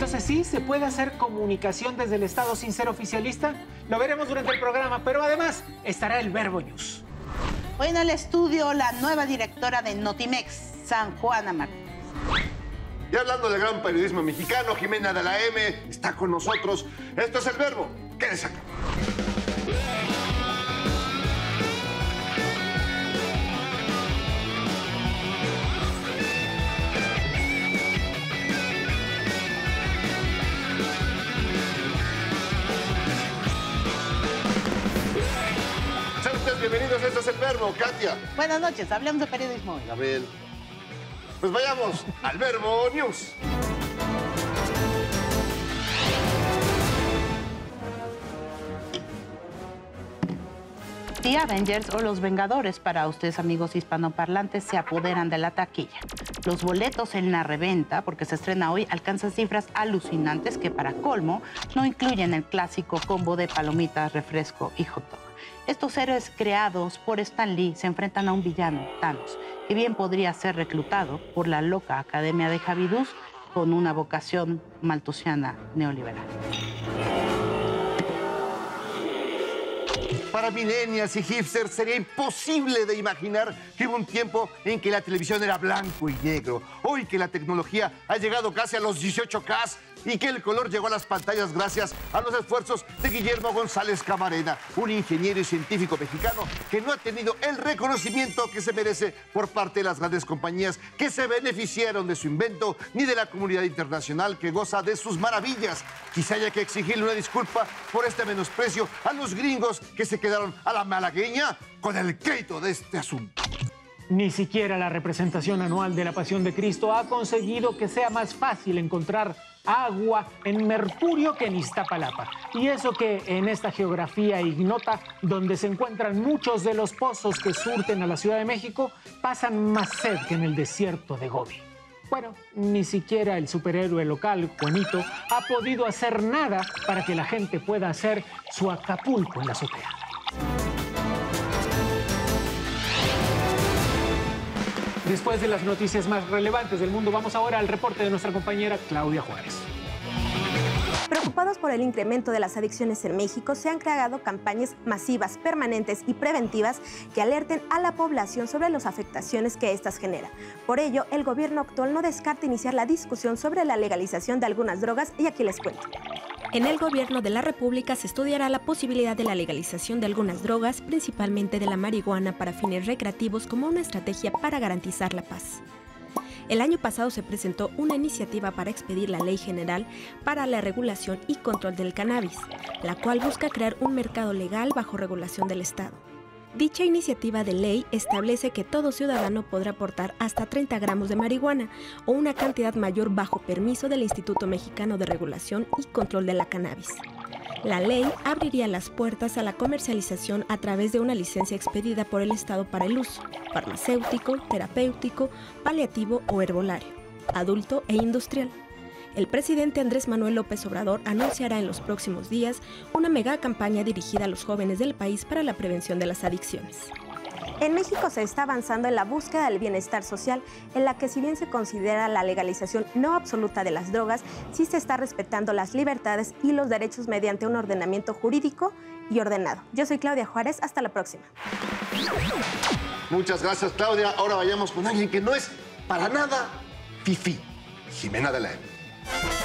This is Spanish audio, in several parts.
Entonces, ¿sí se puede hacer comunicación desde el Estado sin ser oficialista? Lo veremos durante el programa, pero además estará el Verbo News. Hoy en el estudio la nueva directora de Notimex, San Juana Martínez. Y hablando del gran periodismo mexicano, Jimena de la M está con nosotros. Esto es el verbo. Quédese acá. Bienvenidos, esto es el verbo, Katia. Buenas noches, hablemos de periodismo hoy. Gabriel. Pues vayamos al verbo news. The Avengers o Los Vengadores para ustedes amigos hispanoparlantes se apoderan de la taquilla. Los boletos en la reventa, porque se estrena hoy, alcanzan cifras alucinantes que para colmo no incluyen el clásico combo de palomitas, refresco y hot dog. Estos héroes creados por Stan Lee se enfrentan a un villano, Thanos, que bien podría ser reclutado por la loca Academia de Javidus con una vocación maltusiana neoliberal. Para millennials y hipsters sería imposible de imaginar que hubo un tiempo en que la televisión era blanco y negro. Hoy que la tecnología ha llegado casi a los 18K y que el color llegó a las pantallas gracias a los esfuerzos de Guillermo González Camarena, un ingeniero y científico mexicano que no ha tenido el reconocimiento que se merece por parte de las grandes compañías que se beneficiaron de su invento ni de la comunidad internacional que goza de sus maravillas. Quizá haya que exigirle una disculpa por este menosprecio a los gringos que se quedaron a la malagueña con el crédito de este asunto. Ni siquiera la representación anual de la Pasión de Cristo ha conseguido que sea más fácil encontrar agua en Mercurio que en Iztapalapa. Y eso que en esta geografía ignota, donde se encuentran muchos de los pozos que surten a la Ciudad de México, pasan más sed que en el desierto de Gobi. Bueno, ni siquiera el superhéroe local, Juanito, ha podido hacer nada para que la gente pueda hacer su Acapulco en la azotea. Después de las noticias más relevantes del mundo, vamos ahora al reporte de nuestra compañera Claudia Juárez. Preocupados por el incremento de las adicciones en México, se han creado campañas masivas, permanentes y preventivas que alerten a la población sobre las afectaciones que éstas generan. Por ello, el gobierno actual no descarta iniciar la discusión sobre la legalización de algunas drogas y aquí les cuento. En el gobierno de la República se estudiará la posibilidad de la legalización de algunas drogas, principalmente de la marihuana para fines recreativos como una estrategia para garantizar la paz. El año pasado se presentó una iniciativa para expedir la Ley General para la Regulación y Control del Cannabis, la cual busca crear un mercado legal bajo regulación del Estado. Dicha iniciativa de ley establece que todo ciudadano podrá aportar hasta 30 gramos de marihuana o una cantidad mayor bajo permiso del Instituto Mexicano de Regulación y Control de la Cannabis. La ley abriría las puertas a la comercialización a través de una licencia expedida por el Estado para el uso farmacéutico, terapéutico, paliativo o herbolario, adulto e industrial. El presidente Andrés Manuel López Obrador anunciará en los próximos días una mega campaña dirigida a los jóvenes del país para la prevención de las adicciones. En México se está avanzando en la búsqueda del bienestar social, en la que si bien se considera la legalización no absoluta de las drogas, sí se está respetando las libertades y los derechos mediante un ordenamiento jurídico y ordenado. Yo soy Claudia Juárez, hasta la próxima. Muchas gracias, Claudia. Ahora vayamos con alguien que no es para nada fifi. Jimena de la M. ¿Qué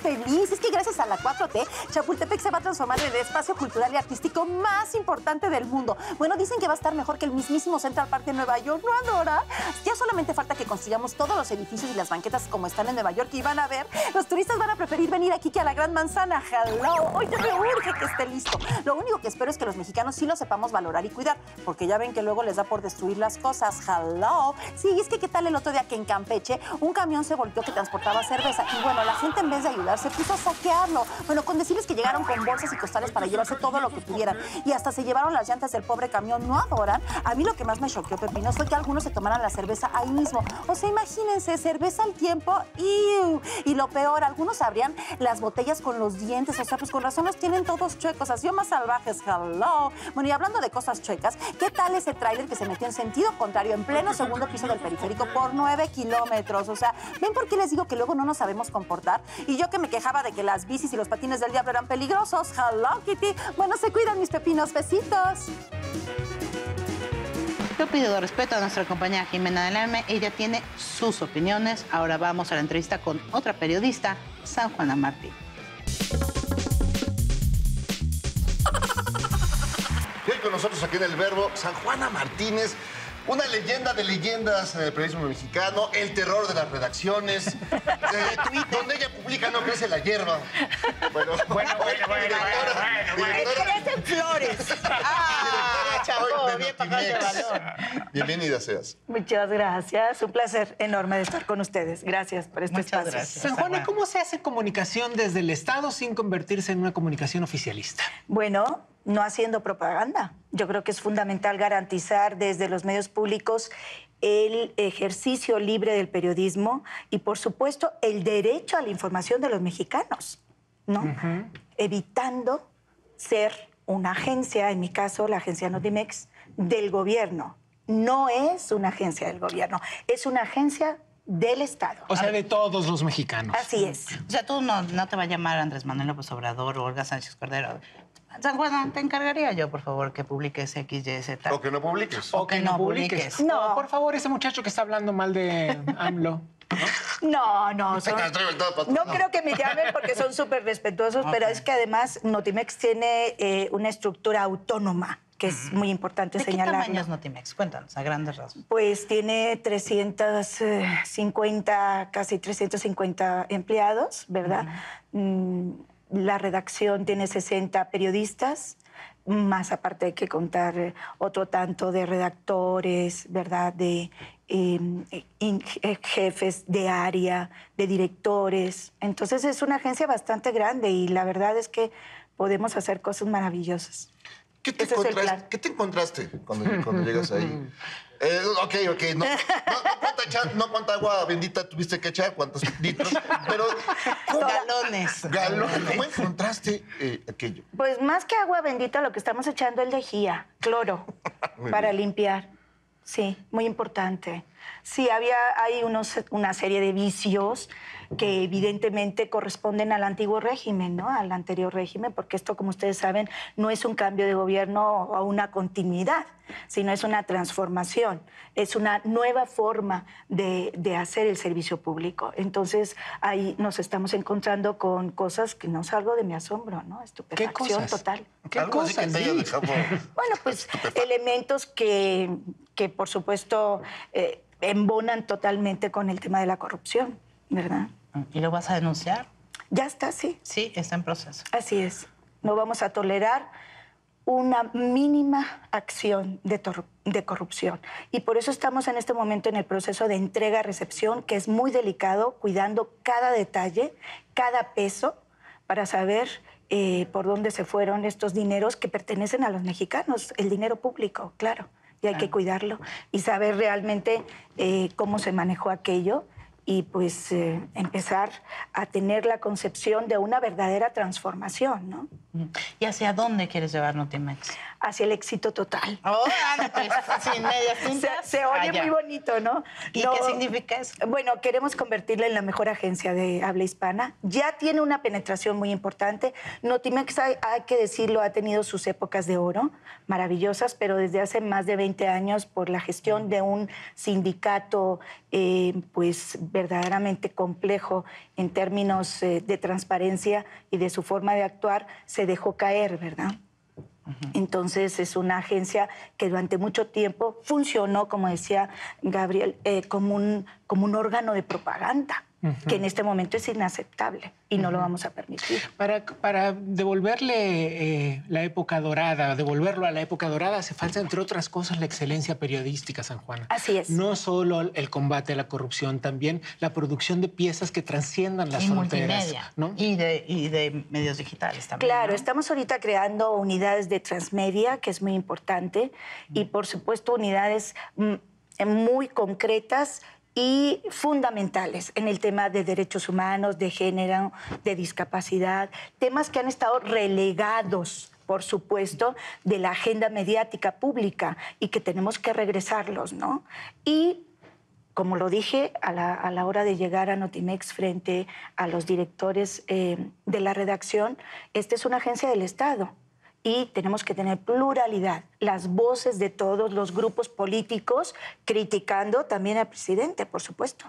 feliz. Es que gracias a la 4T, Chapultepec se va a transformar en el espacio cultural y artístico más importante del mundo. Bueno, dicen que va a estar mejor que el mismísimo Central Park de Nueva York, ¿no, Adora? Ya solamente falta que construyamos todos los edificios y las banquetas como están en Nueva York y van a ver, los turistas van a preferir venir aquí que a la Gran Manzana. Hello. Oye, me urge que esté listo. Lo único que espero es que los mexicanos sí lo sepamos valorar y cuidar, porque ya ven que luego les da por destruir las cosas. Hello. Sí, es que qué tal el otro día que en Campeche un camión se volteó que transportaba cerveza y bueno, la gente en vez de ayudar se puso a saquearlo. Bueno, con decirles que llegaron con bolsas y costales para llevarse todo lo que pudieran y hasta se llevaron las llantas del pobre camión, no adoran. A mí lo que más me choqueó, Pepino, fue que algunos se tomaran la cerveza ahí mismo. O sea, imagínense, cerveza al tiempo y, y lo peor, algunos abrían las botellas con los dientes. O sea, pues con razón los tienen todos chuecos, así más salvajes. Hello. Bueno, y hablando de cosas chuecas, ¿qué tal ese tráiler que se metió en sentido contrario en pleno segundo piso del periférico por nueve kilómetros? O sea, ¿ven por qué les digo que luego no nos sabemos comportar? Y yo que me quejaba de que las bicis y los patines del diablo eran peligrosos. Hello, Kitty. Bueno, se cuidan mis pepinos. Besitos. Yo pido respeto a nuestra compañera Jimena Delarme. Ella tiene sus opiniones. Ahora vamos a la entrevista con otra periodista, San Juana Martín. Y hoy con nosotros aquí en El Verbo, San Juana Martínez, una leyenda de leyendas en el periodismo mexicano, el terror de las redacciones, eh, donde ella publica No crece la hierba. Bueno, Bueno, bueno, bueno, bueno, bueno, directora- Crecen flores. Ah, de bien de valor. Bienvenida seas. Muchas gracias. Un placer enorme de estar con ustedes. Gracias por este Muchas espacio. gracias. San Juana, ¿cómo se hace comunicación desde el Estado sin convertirse en una comunicación oficialista? Bueno, no haciendo propaganda. Yo creo que es fundamental garantizar desde los medios públicos el ejercicio libre del periodismo y, por supuesto, el derecho a la información de los mexicanos, ¿no? Evitando ser una agencia, en mi caso, la agencia Notimex, del gobierno. No es una agencia del gobierno, es una agencia del Estado. O sea, de todos los mexicanos. Así es. O sea, tú no, no te va a llamar Andrés Manuel López Obrador o Olga Sánchez Cordero. San te encargaría yo, por favor, que publiques X, Y, Z. O que no publiques. O que no publiques. No. Por favor, ese muchacho que está hablando mal de AMLO. No, no, son- todo para- no no. creo que me llamen porque son súper respetuosos, pero es que además Notimex tiene eh, una estructura autónoma, que es muy importante ¿De qué señalar. tamaño es Notimex? Cuéntanos, a grandes rasgos. Pues tiene 350, casi 350 empleados, ¿verdad? Mm, La redacción tiene 60 periodistas, más aparte hay que contar eh, otro tanto de redactores, ¿verdad? De eh, in- eh, jefes de área, de directores. Entonces es una agencia bastante grande y la verdad es que podemos hacer cosas maravillosas. ¿Qué te, encontraste, plan. ¿Qué te encontraste cuando, cuando llegas ahí? Eh, ok, ok. No cuánta echa- no cuánta agua bendita tuviste que echar, cuántos litros, pero ¿cómo, Galones. galón, ¿cómo encontraste eh, aquello? Pues más que agua bendita, lo que estamos echando es lejía, cloro, para limpiar. Sí, muy importante. Sí, había, hay unos, una serie de vicios que evidentemente corresponden al antiguo régimen, ¿no? Al anterior régimen, porque esto, como ustedes saben, no es un cambio de gobierno o una continuidad, sino es una transformación, es una nueva forma de, de hacer el servicio público. Entonces, ahí nos estamos encontrando con cosas que no salgo de mi asombro, ¿no? ¿Qué Estupefacción total. ¿Qué Algo así que cosas? te Di. dejado. Bueno, pues elementos que, que por supuesto, eh, embonan totalmente con el tema de la corrupción, ¿verdad? ¿Y lo vas a denunciar? Ya está, sí, Sí, está en proceso. así es. No vamos a tolerar una mínima acción de, de corrupción. Y por eso estamos en este momento en el proceso de entrega-recepción, que es muy delicado, cuidando cada detalle, cada peso, para saber eh, por dónde se fueron estos dineros que pertenecen a los mexicanos, el dinero público, claro. Y hay que cuidarlo y saber realmente eh, cómo se manejó aquello y pues eh, empezar a tener la concepción de una verdadera transformación, ¿no? ¿Y hacia dónde quieres llevar Notimex? Hacia el éxito total. Oh, ah, pues, sin medias Se, tintas. se oye Allá. muy bonito, ¿no? ¿Y No- qué significa eso? Bueno, queremos convertirla en la mejor agencia de habla hispana. Ya tiene una penetración muy importante. Notimex, hay, hay que decirlo, ha tenido sus épocas de oro, maravillosas, pero desde hace más de 20 años, por la gestión de un sindicato, eh, pues verdaderamente complejo en términos eh, de transparencia y de su forma de actuar, se dejó caer, ¿verdad? Entonces es una agencia que durante mucho tiempo funcionó, como decía Gabriel, eh, como, un, como un órgano de propaganda. Que en este momento es inaceptable y no lo vamos a permitir. Para, para devolverle eh, la época dorada, devolverlo a la época dorada, hace falta, entre otras cosas, la excelencia periodística, San Juana. Así es. No solo el combate a la corrupción, también la producción de piezas que trasciendan las y fronteras. multimedia. ¿no? Y, de, y de medios digitales también. Claro, ¿no? estamos ahorita creando unidades de transmedia, que es muy importante, y por supuesto unidades mm, muy concretas y fundamentales en el tema de derechos humanos, de género, de discapacidad, temas que han estado relegados por supuesto, de la agenda mediática pública y que tenemos que regresarlos, ¿no? Y como lo dije a la, a la hora de llegar a Notimex frente a los directores eh, de la redacción, esta es una agencia del Estado y tenemos que tener pluralidad, las voces de todos los grupos políticos criticando también al presidente, por supuesto.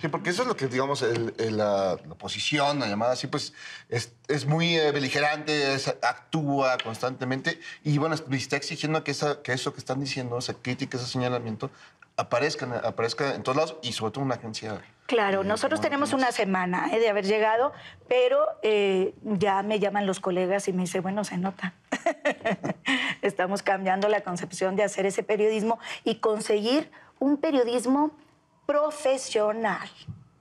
Sí, porque eso es lo que, digamos, el- el- la, la oposición, la llamada así, pues es, es muy eh, beligerante, es- actúa constantemente y, bueno, está exigiendo que, esa, que eso que están diciendo, esa crítica, ese señalamiento, aparezca, aparezca en todos lados y sobre todo en una agencia. Claro, eh, nosotros tenemos una semana eh, de haber llegado, pero eh, ya me llaman los colegas y me dicen, bueno, se nota. Estamos cambiando la concepción de hacer ese periodismo y conseguir un periodismo profesional,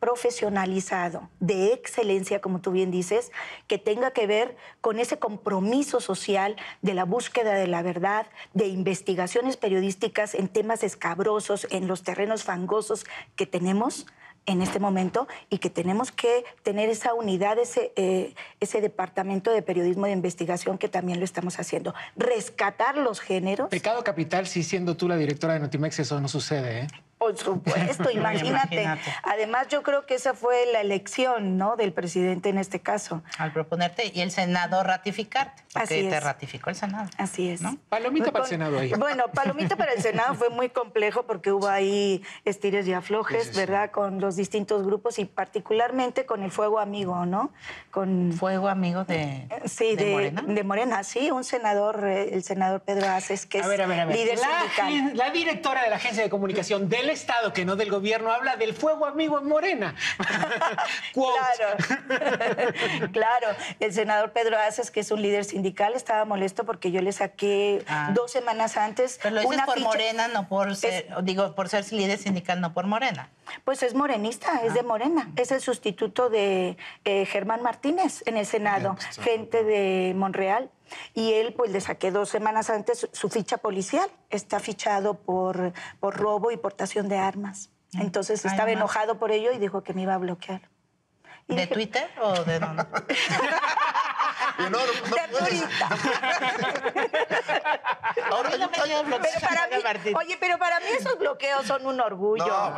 profesionalizado, de excelencia, como tú bien dices, que tenga que ver con ese compromiso social de la búsqueda de la verdad, de investigaciones periodísticas en temas escabrosos, en los terrenos fangosos que tenemos en este momento y que tenemos que tener esa unidad, ese, eh, departamento de periodismo de investigación que también lo estamos haciendo. Rescatar los géneros. Pecado capital, si siendo tú la directora de Notimex eso no sucede, ¿eh? Por supuesto, imagínate. Imagínate. Además, yo creo que esa fue la elección ¿no? del presidente en este caso. Al proponerte y el Senado ratificarte. Porque Así te es. ratificó el Senado. Así es. ¿No? Palomita para el Senado ahí. Bueno, palomita para el Senado fue muy complejo porque hubo ahí estires y aflojes, Sí, sí, sí. ¿verdad? Con los distintos grupos y particularmente con el fuego amigo, ¿no? Con Fuego amigo de, Sí, de, Morena. de Morena, sí, un senador, eh, el senador Pedro Aces, que A es ver, a ver, a ver. líder la, sindical. la directora de la agencia de comunicación del Estado, que no del gobierno, habla del fuego amigo en Morena. Claro, claro. El senador Pedro Aces, que es un líder sindical, estaba molesto porque yo le saqué Ah. dos semanas antes Pero lo dices una por ficha- Morena, no por ser, digo, por ser líder sindical, no por Morena. Pues es morenista, es de Morena. Es el sustituto de eh, Germán Martínez en el Senado, gente de Monreal. Y él, pues le saqué dos semanas antes su, ficha policial. Está fichado por, por robo y portación de armas. Entonces Ay, estaba mamá. enojado por ello y dijo que me iba a bloquear. Y ¿De dije, Twitter o de dónde? No, no, no De puedes. Ahora, Ahorita me dio bloqueo pero para mí, oye, pero para mí esos bloqueos son un orgullo.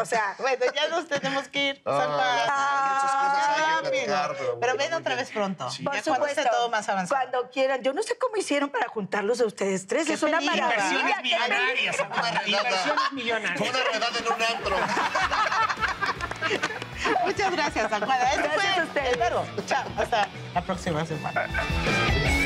O sea, Bueno, ya nos tenemos que ir. Ah, Salva. Ya, pero ven otra vez pronto. Sí. Ya por cuando esté supuesto, todo más avanzado. Cuando quieran. Yo no sé cómo hicieron para juntarlos a ustedes tres. Qué es una maravilla. Inversiones millonarias, Una amor, redada. inversiones millonarias. Fue una redada en un antro. Muchas gracias, San Juan. Este Gracias fue a ustedes. El Verbo. Chao. Hasta la próxima semana.